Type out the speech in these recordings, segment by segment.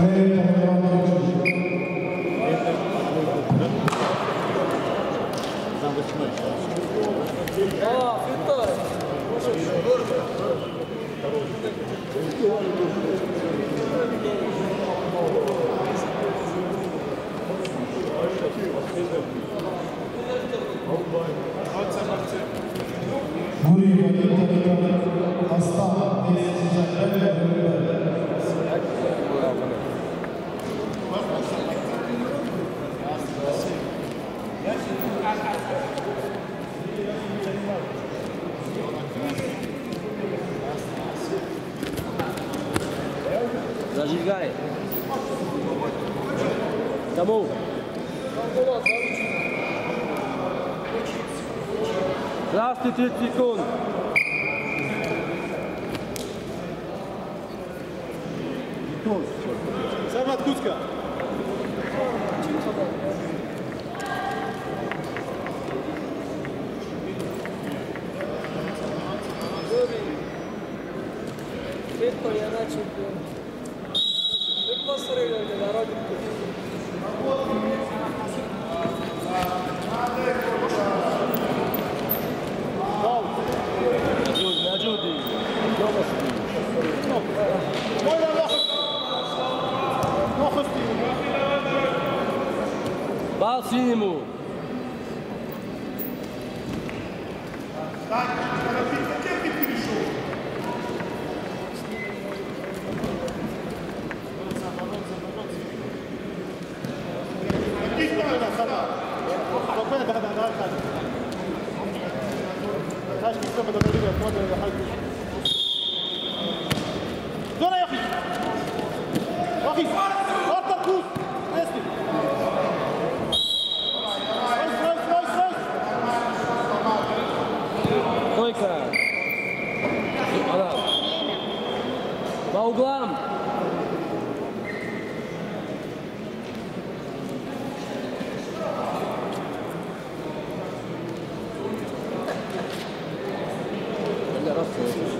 Buraya da tabii tabii hasta, test, sıcaklar ve bölümler. Зажигай. Кому? Здравствуй, 30 секунд. Сармат Куцка. Petto je znači Бал синему. Спокойно, да, да, да, да. Знаешь, кто бы договорил, кто الحمد اللي رفض.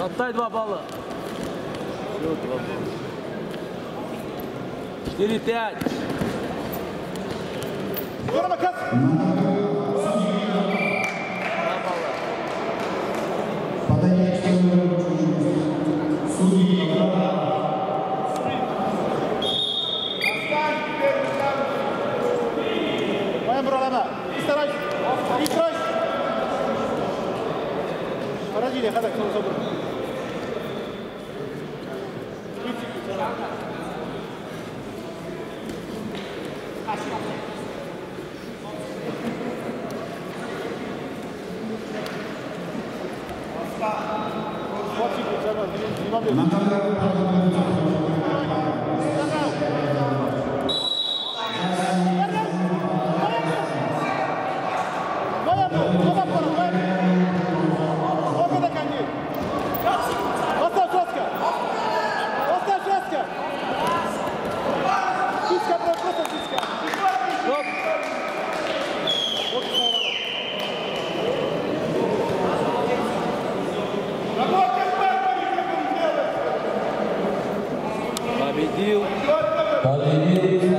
Отдай два балла. Четыре пять. Здорово, Кац! Моя бралама. 中村 Hallelujah.